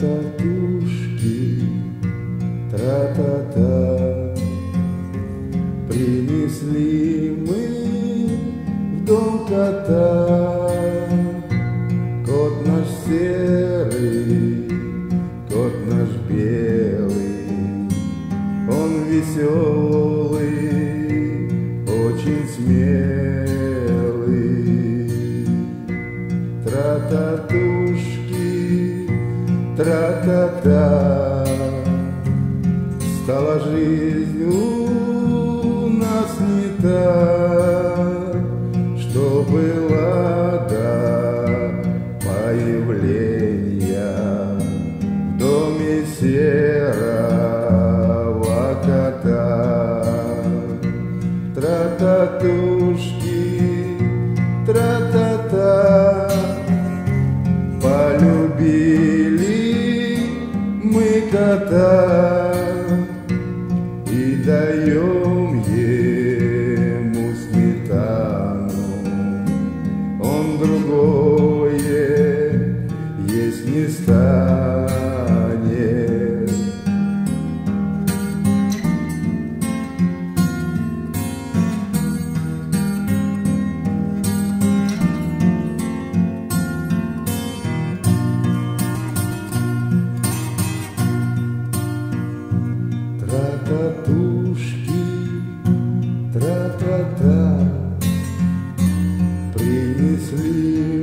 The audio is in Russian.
Татушки, тра-та-та, Принесли мы в дом кота. Кот наш серый, кот наш белый, Он веселый. Тра-та-та Стала жизнь у нас не та, что была до появления в доме серого кота. Тра-та-тушки, тра-та-та, Христа и даем ему сметану. Он другое есть не станет. Jesus lives.